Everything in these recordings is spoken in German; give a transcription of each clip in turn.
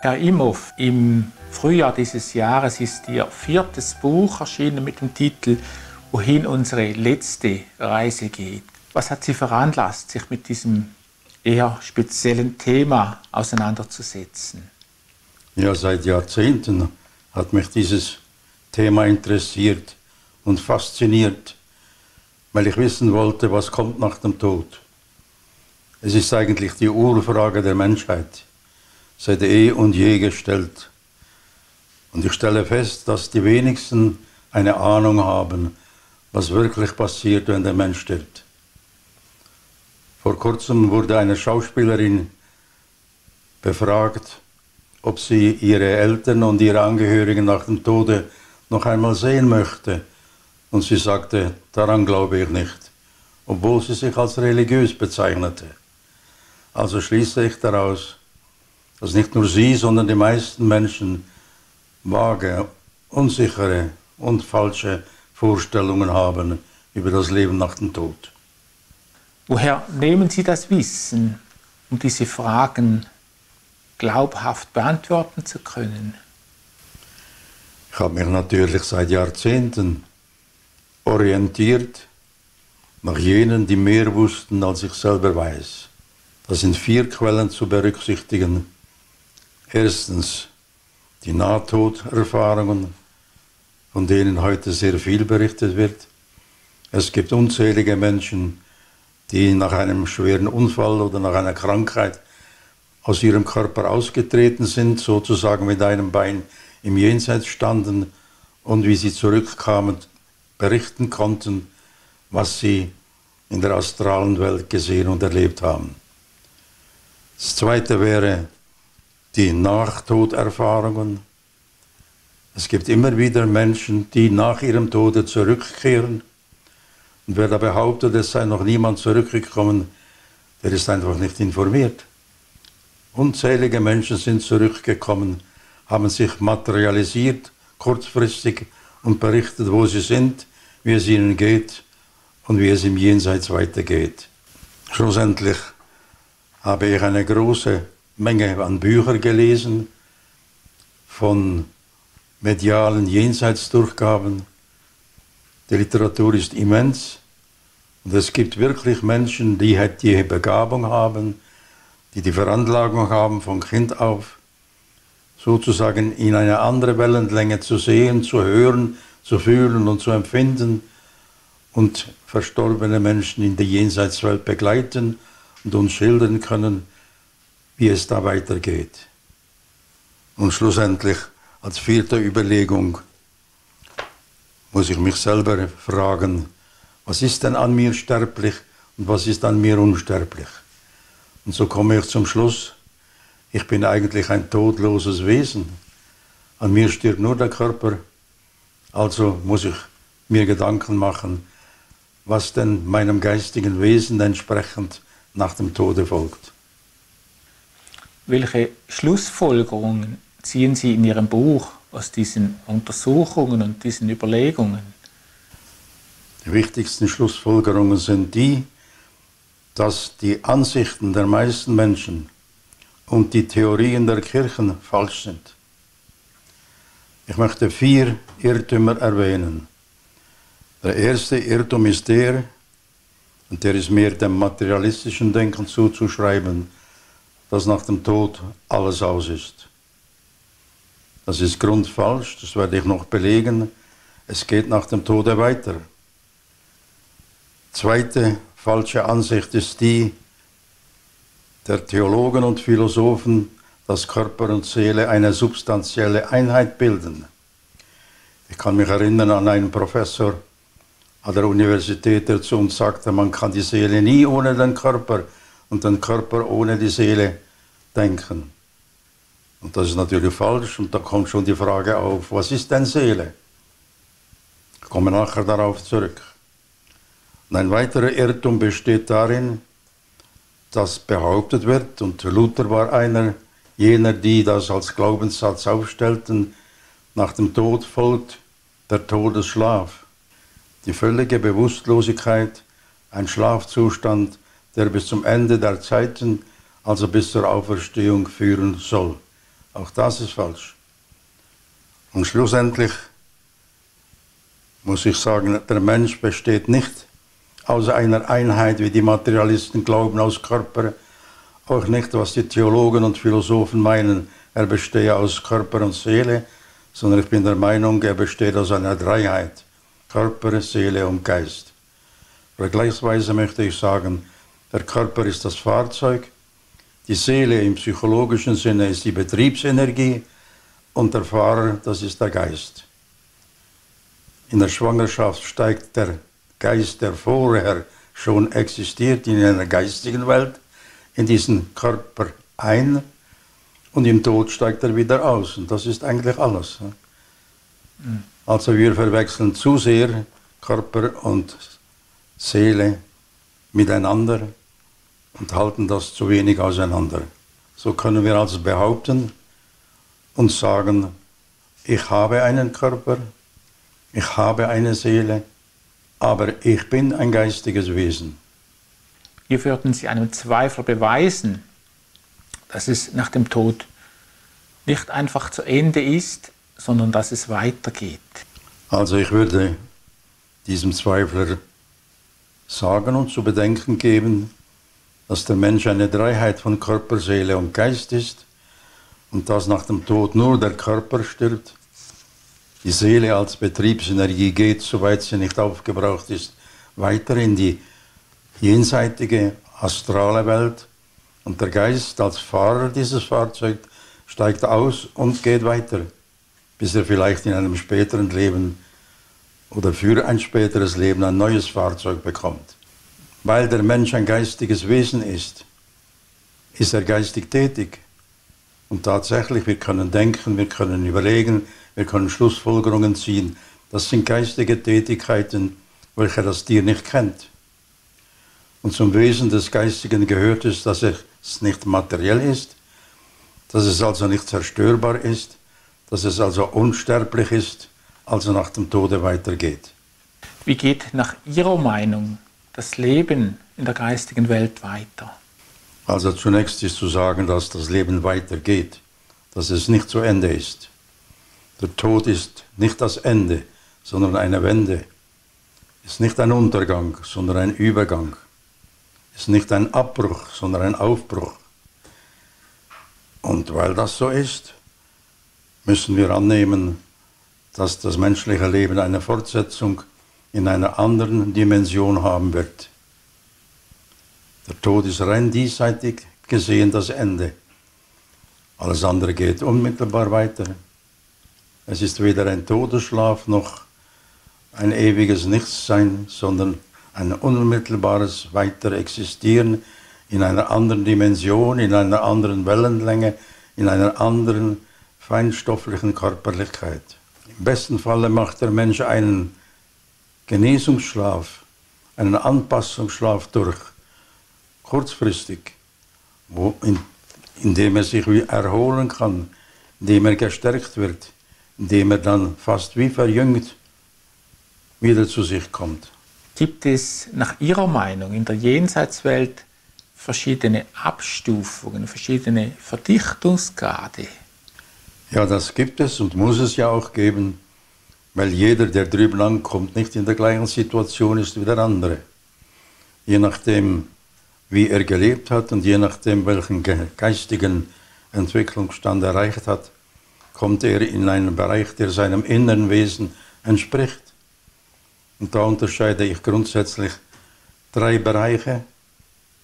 Herr Imhoff, im Frühjahr dieses Jahres ist Ihr viertes Buch erschienen mit dem Titel Wohin unsere letzte Reise geht. Was hat Sie veranlasst, sich mit diesem eher speziellen Thema auseinanderzusetzen? Ja, seit Jahrzehnten hat mich dieses Thema interessiert und fasziniert, weil ich wissen wollte, was kommt nach dem Tod. Es ist eigentlich die Urfrage der Menschheit seit eh und je gestellt. Und ich stelle fest, dass die wenigsten eine Ahnung haben, was wirklich passiert, wenn der Mensch stirbt. Vor kurzem wurde eine Schauspielerin befragt, ob sie ihre Eltern und ihre Angehörigen nach dem Tode noch einmal sehen möchte. Und sie sagte, daran glaube ich nicht, obwohl sie sich als religiös bezeichnete. Also schließe ich daraus, dass nicht nur Sie, sondern die meisten Menschen vage, unsichere und falsche Vorstellungen haben über das Leben nach dem Tod. Woher nehmen Sie das Wissen, um diese Fragen glaubhaft beantworten zu können? Ich habe mich natürlich seit Jahrzehnten orientiert nach jenen, die mehr wussten, als ich selber weiß. Das sind vier Quellen zu berücksichtigen. Erstens die Nahtoderfahrungen, von denen heute sehr viel berichtet wird. Es gibt unzählige Menschen, die nach einem schweren Unfall oder nach einer Krankheit aus ihrem Körper ausgetreten sind, sozusagen mit einem Bein im Jenseits standen und wie sie zurückkamen, berichten konnten, was sie in der astralen Welt gesehen und erlebt haben. Das zweite wäre die Nachtoderfahrungen. Es gibt immer wieder Menschen, die nach ihrem Tode zurückkehren. Und wer da behauptet, es sei noch niemand zurückgekommen, der ist einfach nicht informiert. Unzählige Menschen sind zurückgekommen, haben sich materialisiert, kurzfristig und berichtet, wo sie sind, wie es ihnen geht und wie es im Jenseits weitergeht. Schlussendlich habe ich eine große Menge an Büchern gelesen, von medialen Jenseitsdurchgaben. Die Literatur ist immens und es gibt wirklich Menschen, die die Begabung haben, die die Veranlagung haben von Kind auf, sozusagen in eine andere Wellenlänge zu sehen, zu hören, zu fühlen und zu empfinden und verstorbene Menschen in die Jenseitswelt begleiten und uns schildern können, wie es da weitergeht. Und schlussendlich als vierte Überlegung muss ich mich selber fragen, was ist denn an mir sterblich und was ist an mir unsterblich? Und so komme ich zum Schluss, ich bin eigentlich ein todloses Wesen. An mir stirbt nur der Körper, also muss ich mir Gedanken machen, was denn meinem geistigen Wesen entsprechend nach dem Tode folgt. Welche Schlussfolgerungen ziehen Sie in Ihrem Buch aus diesen Untersuchungen und diesen Überlegungen? Die wichtigsten Schlussfolgerungen sind die, dass die Ansichten der meisten Menschen und die Theorien der Kirchen falsch sind. Ich möchte vier Irrtümer erwähnen. Der erste Irrtum ist der, und der ist mehr dem materialistischen Denken zuzuschreiben, dass nach dem Tod alles aus ist. Das ist grundfalsch, das werde ich noch belegen. Es geht nach dem Tode weiter. Zweite falsche Ansicht ist die der Theologen und Philosophen, dass Körper und Seele eine substanzielle Einheit bilden. Ich kann mich erinnern an einen Professor an der Universität, der zu uns sagte, man kann die Seele nie ohne den Körper und den Körper ohne die Seele denken. Und das ist natürlich falsch und da kommt schon die Frage auf, was ist denn Seele? Ich komme nachher darauf zurück. Und ein weiterer Irrtum besteht darin, dass behauptet wird, und Luther war einer jener, die das als Glaubenssatz aufstellten, nach dem Tod folgt der Todesschlaf, die völlige Bewusstlosigkeit, ein Schlafzustand, der bis zum Ende der Zeiten, also bis zur Auferstehung führen soll. Auch das ist falsch. Und schlussendlich muss ich sagen, der Mensch besteht nicht aus einer Einheit, wie die Materialisten glauben, aus Körper, auch nicht, was die Theologen und Philosophen meinen, er bestehe aus Körper und Seele, sondern ich bin der Meinung, er besteht aus einer Dreiheit, Körper, Seele und Geist. Vergleichsweise möchte ich sagen, der Körper ist das Fahrzeug, die Seele im psychologischen Sinne ist die Betriebsenergie und der Fahrer, das ist der Geist. In der Schwangerschaft steigt der Geist, der vorher schon existiert in einer geistigen Welt, in diesen Körper ein und im Tod steigt er wieder aus. Und das ist eigentlich alles. Mhm. Also wir verwechseln zu sehr Körper und Seele miteinander und halten das zu wenig auseinander. So können wir also behaupten und sagen, ich habe einen Körper, ich habe eine Seele, aber ich bin ein geistiges Wesen. Hier würden Sie einem Zweifler beweisen, dass es nach dem Tod nicht einfach zu Ende ist, sondern dass es weitergeht. Also ich würde diesem Zweifler sagen und zu bedenken geben, dass der Mensch eine Dreiheit von Körper, Seele und Geist ist und dass nach dem Tod nur der Körper stirbt. Die Seele als Betriebsenergie geht, soweit sie nicht aufgebraucht ist, weiter in die jenseitige astrale Welt und der Geist als Fahrer dieses Fahrzeugs steigt aus und geht weiter, bis er vielleicht in einem späteren Leben oder für ein späteres Leben ein neues Fahrzeug bekommt. Weil der Mensch ein geistiges Wesen ist, ist er geistig tätig. Und tatsächlich, wir können denken, wir können überlegen, wir können Schlussfolgerungen ziehen. Das sind geistige Tätigkeiten, welche das Tier nicht kennt. Und zum Wesen des Geistigen gehört es, dass es nicht materiell ist, dass es also nicht zerstörbar ist, dass es also unsterblich ist, also nach dem Tode weitergeht. Wie geht nach Ihrer Meinung das Leben in der geistigen Welt weiter? Also zunächst ist zu sagen, dass das Leben weitergeht, dass es nicht zu Ende ist. Der Tod ist nicht das Ende, sondern eine Wende. Ist nicht ein Untergang, sondern ein Übergang. Ist nicht ein Abbruch, sondern ein Aufbruch. Und weil das so ist, müssen wir annehmen, dass das menschliche Leben eine Fortsetzung in einer anderen Dimension haben wird. Der Tod ist rein diesseitig gesehen das Ende. Alles andere geht unmittelbar weiter. Es ist weder ein Todesschlaf noch ein ewiges Nichtsein, sondern ein unmittelbares Weiterexistieren in einer anderen Dimension, in einer anderen Wellenlänge, in einer anderen feinstofflichen Körperlichkeit. Im besten Falle macht der Mensch einen Genesungsschlaf, einen Anpassungsschlaf durch, kurzfristig, wo in, indem er sich erholen kann, indem er gestärkt wird, indem er dann fast wie verjüngt wieder zu sich kommt. Gibt es nach Ihrer Meinung in der Jenseitswelt verschiedene Abstufungen, verschiedene Verdichtungsgrade? Ja, das gibt es und muss es ja auch geben, weil jeder, der drüben ankommt, nicht in der gleichen Situation ist wie der andere. Je nachdem, wie er gelebt hat und je nachdem, welchen geistigen Entwicklungsstand er erreicht hat, kommt er in einen Bereich, der seinem inneren Wesen entspricht. Und da unterscheide ich grundsätzlich drei Bereiche.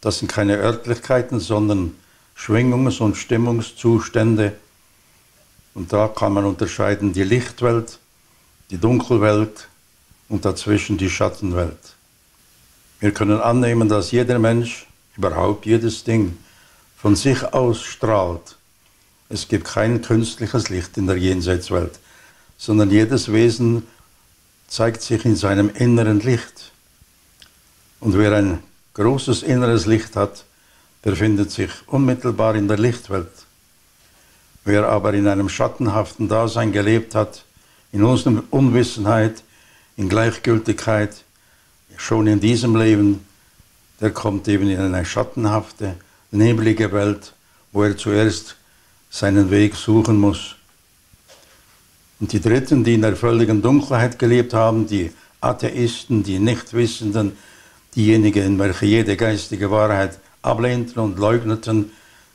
Das sind keine Örtlichkeiten, sondern Schwingungs- und Stimmungszustände. Und da kann man unterscheiden die Lichtwelt, die Dunkelwelt und dazwischen die Schattenwelt. Wir können annehmen, dass jeder Mensch, überhaupt jedes Ding, von sich aus strahlt. Es gibt kein künstliches Licht in der Jenseitswelt, sondern jedes Wesen zeigt sich in seinem inneren Licht. Und wer ein großes inneres Licht hat, befindet sich unmittelbar in der Lichtwelt. Wer aber in einem schattenhaften Dasein gelebt hat, in unserer Unwissenheit, in Gleichgültigkeit, schon in diesem Leben, der kommt eben in eine schattenhafte, neblige Welt, wo er zuerst seinen Weg suchen muss. Und die Dritten, die in der völligen Dunkelheit gelebt haben, die Atheisten, die Nichtwissenden, diejenigen, welche jede geistige Wahrheit ablehnten und leugneten,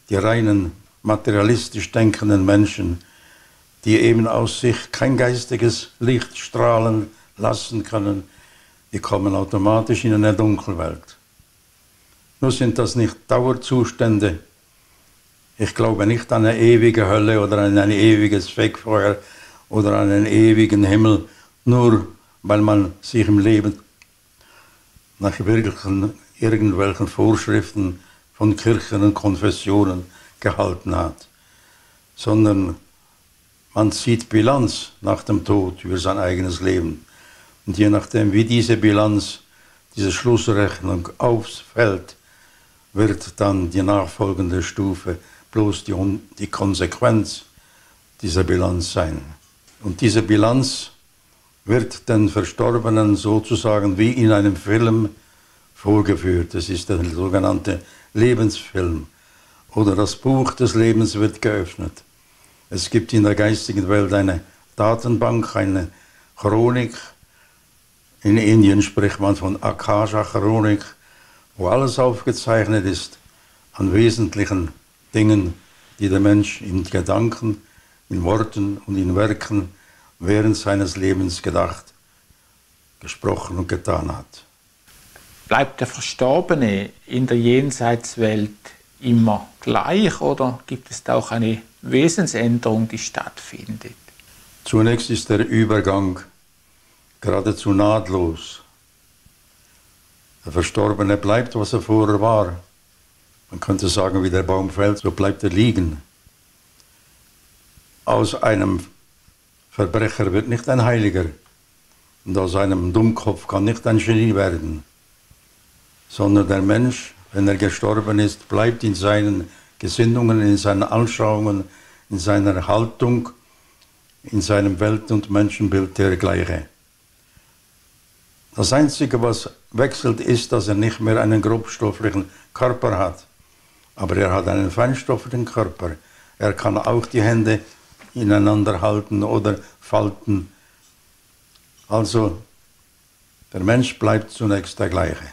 die reinen materialistisch denkenden Menschen, die eben aus sich kein geistiges Licht strahlen lassen können, die kommen automatisch in eine Dunkelwelt. Nur sind das nicht Dauerzustände. Ich glaube nicht an eine ewige Hölle oder an ein ewiges Fegfeuer oder an einen ewigen Himmel, nur weil man sich im Leben nach wirklichen, irgendwelchen Vorschriften von Kirchen und Konfessionen gehalten hat, sondern man zieht Bilanz nach dem Tod über sein eigenes Leben. Und je nachdem, wie diese Bilanz, diese Schlussrechnung ausfällt, wird dann die nachfolgende Stufe bloß die, die Konsequenz dieser Bilanz sein. Und diese Bilanz wird den Verstorbenen sozusagen wie in einem Film vorgeführt. Das ist der sogenannte Lebensfilm. Oder das Buch des Lebens wird geöffnet. Es gibt in der geistigen Welt eine Datenbank, eine Chronik. In Indien spricht man von Akasha-Chronik, wo alles aufgezeichnet ist an wesentlichen Dingen, die der Mensch in Gedanken, in Worten und in Werken während seines Lebens gedacht, gesprochen und getan hat. Bleibt der Verstorbene in der Jenseitswelt immer gleich oder gibt es da auch eine Wesensänderung, die stattfindet? Zunächst ist der Übergang geradezu nahtlos. Der Verstorbene bleibt, was er vorher war. Man könnte sagen, wie der Baum fällt, so bleibt er liegen. Aus einem Verbrecher wird nicht ein Heiliger. Und aus einem Dummkopf kann nicht ein Genie werden. Sondern der Mensch, wenn er gestorben ist, bleibt in seinen Gesinnungen, in seinen Anschauungen, in seiner Haltung, in seinem Welt- und Menschenbild der gleiche. Das Einzige, was wechselt, ist, dass er nicht mehr einen grobstofflichen Körper hat. Aber er hat einen feinstofflichen Körper. Er kann auch die Hände ineinander halten oder falten. Also der Mensch bleibt zunächst der gleiche.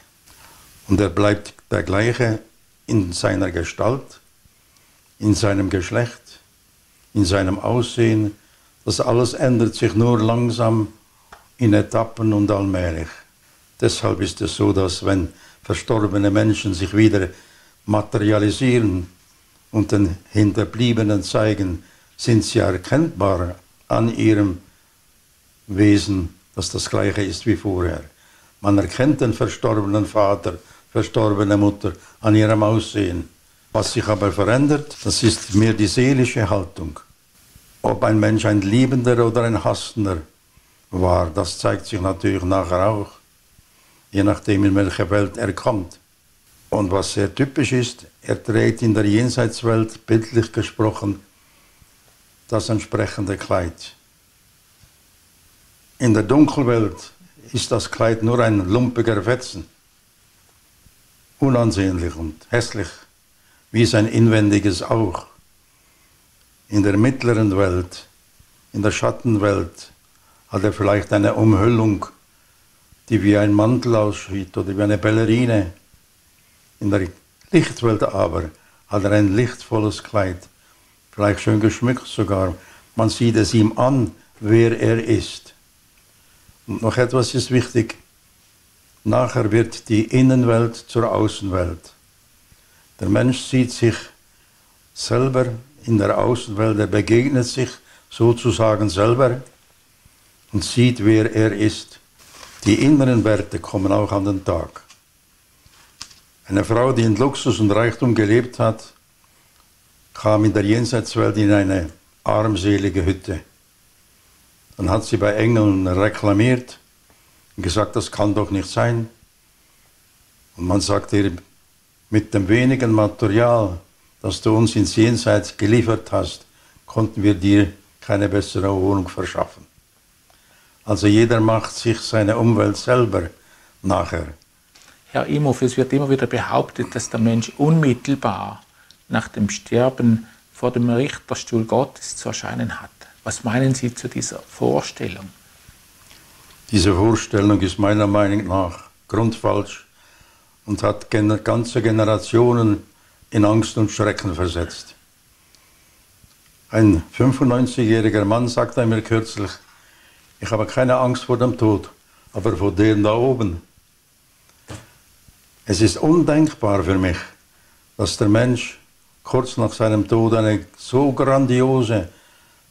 Und er bleibt der gleiche in seiner Gestalt, in seinem Geschlecht, in seinem Aussehen. Das alles ändert sich nur langsam in Etappen und allmählich. Deshalb ist es so, dass wenn verstorbene Menschen sich wieder materialisieren und den Hinterbliebenen zeigen, sind sie erkennbar an ihrem Wesen, dass das gleiche ist wie vorher. Man erkennt den verstorbenen Vater, verstorbene Mutter an ihrem Aussehen. Was sich aber verändert, das ist mehr die seelische Haltung. Ob ein Mensch ein Liebender oder ein Hassender war, das zeigt sich natürlich nachher auch, je nachdem in welche Welt er kommt. Und was sehr typisch ist, er trägt in der Jenseitswelt, bildlich gesprochen, das entsprechende Kleid. In der Dunkelwelt ist das Kleid nur ein lumpiger Fetzen, unansehnlich und hässlich, wie sein inwendiges auch. In der mittleren Welt, in der Schattenwelt, hat er vielleicht eine Umhüllung, die wie ein Mantel aussieht oder wie eine Ballerine. In der Lichtwelt aber hat er ein lichtvolles Kleid vielleicht schön geschmückt sogar. Man sieht es ihm an, wer er ist. Und noch etwas ist wichtig. Nachher wird die Innenwelt zur Außenwelt. Der Mensch sieht sich selber in der Außenwelt, er begegnet sich sozusagen selber und sieht, wer er ist. Die inneren Werte kommen auch an den Tag. Eine Frau, die in Luxus und Reichtum gelebt hat, kam in der Jenseitswelt in eine armselige Hütte. Dann hat sie bei Engeln reklamiert und gesagt, das kann doch nicht sein. Und man sagte ihr, mit dem wenigen Material, das du uns ins Jenseits geliefert hast, konnten wir dir keine bessere Wohnung verschaffen. Also jeder macht sich seine Umwelt selber nachher. Herr Imhoff, es wird immer wieder behauptet, dass der Mensch unmittelbar nach dem Sterben vor dem Richterstuhl Gottes zu erscheinen hat. Was meinen Sie zu dieser Vorstellung? Diese Vorstellung ist meiner Meinung nach grundfalsch und hat ganze Generationen in Angst und Schrecken versetzt. Ein 95-jähriger Mann sagte mir kürzlich, ich habe keine Angst vor dem Tod, aber vor dem da oben. Es ist undenkbar für mich, dass der Mensch kurz nach seinem Tod eine so grandiose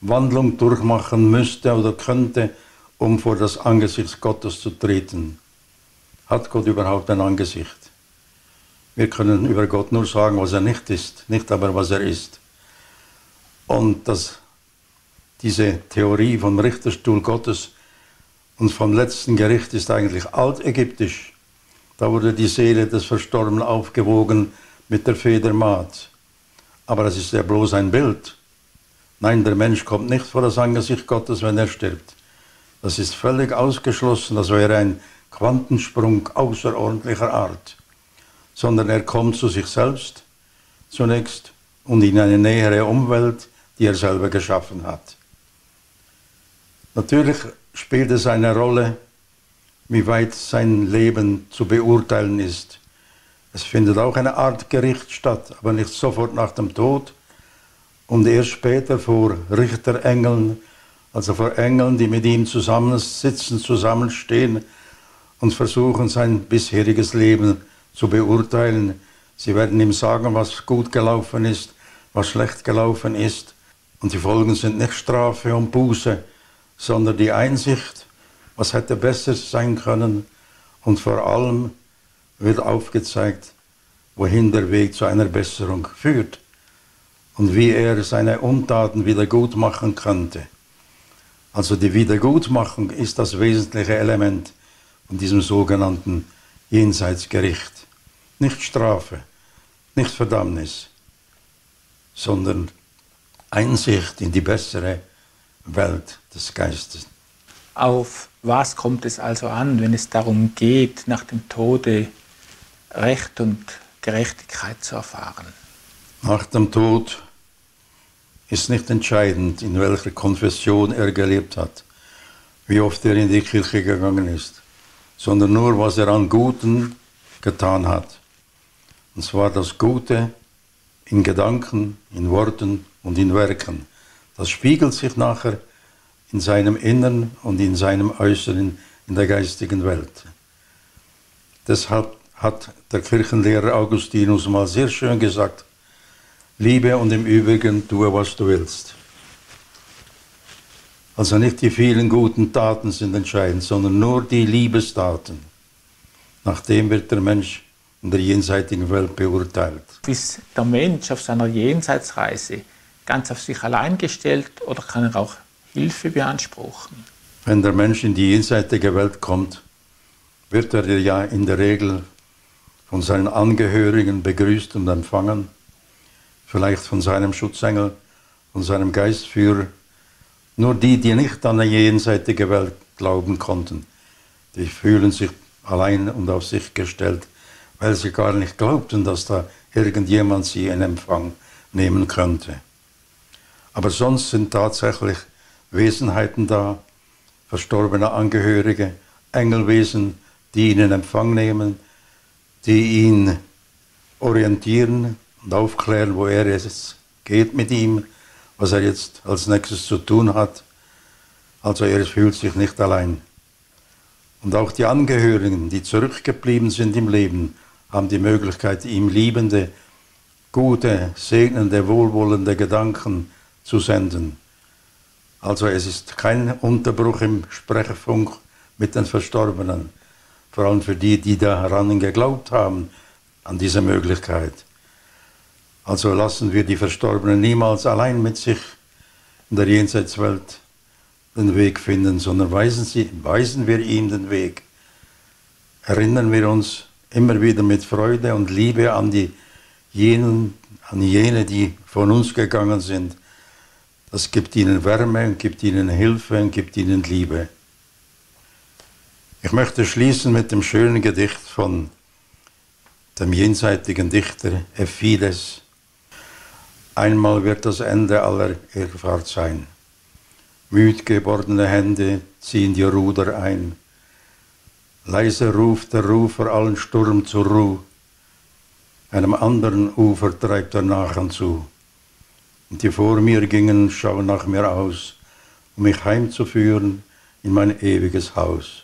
Wandlung durchmachen müsste oder könnte, um vor das Angesicht Gottes zu treten. Hat Gott überhaupt ein Angesicht? Wir können über Gott nur sagen, was er nicht ist, nicht aber was er ist. Und dass diese Theorie vom Richterstuhl Gottes und vom letzten Gericht ist eigentlich altägyptisch. Da wurde die Seele des Verstorbenen aufgewogen mit der Federmaat. Aber das ist ja bloß ein Bild. Nein, der Mensch kommt nicht vor das Angesicht Gottes, wenn er stirbt. Das ist völlig ausgeschlossen. Das wäre ein Quantensprung außerordentlicher Art. Sondern er kommt zu sich selbst zunächst und in eine nähere Umwelt, die er selber geschaffen hat. Natürlich spielt es eine Rolle, wie weit sein Leben zu beurteilen ist. Es findet auch eine Art Gericht statt, aber nicht sofort nach dem Tod und erst später vor Richterengeln, also vor Engeln, die mit ihm zusammensitzen, zusammenstehen und versuchen, sein bisheriges Leben zu beurteilen. Sie werden ihm sagen, was gut gelaufen ist, was schlecht gelaufen ist. Und die Folgen sind nicht Strafe und Buße, sondern die Einsicht, was hätte besser sein können. Und vor allem wird aufgezeigt, wohin der Weg zu einer Besserung führt und wie er seine Untaten wieder gut machen könnte. Also die Wiedergutmachung ist das wesentliche Element von diesem sogenannten Jenseitsgericht. Nicht Strafe, nicht Verdammnis, sondern Einsicht in die bessere Welt des Geistes. Auf was kommt es also an, wenn es darum geht, nach dem Tode Recht und Gerechtigkeit zu erfahren? Nach dem Tod ist nicht entscheidend, in welcher Konfession er gelebt hat, wie oft er in die Kirche gegangen ist, sondern nur, was er an Guten getan hat. Und zwar das Gute in Gedanken, in Worten und in Werken. Das spiegelt sich nachher in seinem Innern und in seinem Äußeren in der geistigen Welt. Deshalb hat der Kirchenlehrer Augustinus mal sehr schön gesagt, liebe und im Übrigen tue, was du willst. Also nicht die vielen guten Taten sind entscheidend, sondern nur die Liebestaten. Nach dem wird der Mensch in der jenseitigen Welt beurteilt. Ist der Mensch auf seiner Jenseitsreise ganz auf sich allein gestellt oder kann er auch Hilfe beanspruchen? Wenn der Mensch in die jenseitige Welt kommt, wird er ja in der Regel von seinen Angehörigen begrüßt und empfangen, vielleicht von seinem Schutzengel, von seinem Geistführer. Nur die, die nicht an eine jenseitige Welt glauben konnten, die fühlen sich allein und auf sich gestellt, weil sie gar nicht glaubten, dass da irgendjemand sie in Empfang nehmen könnte. Aber sonst sind tatsächlich Wesenheiten da, verstorbene Angehörige, Engelwesen, die ihn in Empfang nehmen, die ihn orientieren und aufklären, wo er jetzt geht mit ihm, was er jetzt als nächstes zu tun hat. Also er fühlt sich nicht allein. Und auch die Angehörigen, die zurückgeblieben sind im Leben, haben die Möglichkeit, ihm liebende, gute, segnende, wohlwollende Gedanken zu senden. Also es ist kein Unterbruch im Sprecherfunk mit den Verstorbenen vor allem für die, die daran geglaubt haben, an diese Möglichkeit. Also lassen wir die Verstorbenen niemals allein mit sich in der Jenseitswelt den Weg finden, sondern weisen, sie, weisen wir ihm den Weg. Erinnern wir uns immer wieder mit Freude und Liebe an, die jenen, an jene, die von uns gegangen sind. Das gibt ihnen Wärme und gibt ihnen Hilfe und gibt ihnen Liebe. Ich möchte schließen mit dem schönen Gedicht von dem jenseitigen Dichter Ephiles. Einmal wird das Ende aller Irrfahrt sein. Müd gewordene Hände ziehen die Ruder ein. Leise ruft der Rufer allen Sturm zur Ruhe. Einem anderen Ufer treibt er Nachen zu. Und die vor mir gingen, schauen nach mir aus, um mich heimzuführen in mein ewiges Haus.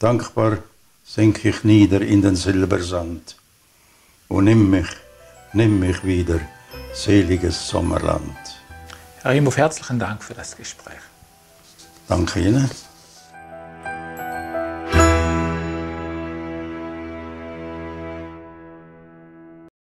Dankbar sink ich nieder in den Silbersand. Und nimm mich, nimm mich wieder, seliges Sommerland. Herr Imhoff, herzlichen Dank für das Gespräch. Danke Ihnen.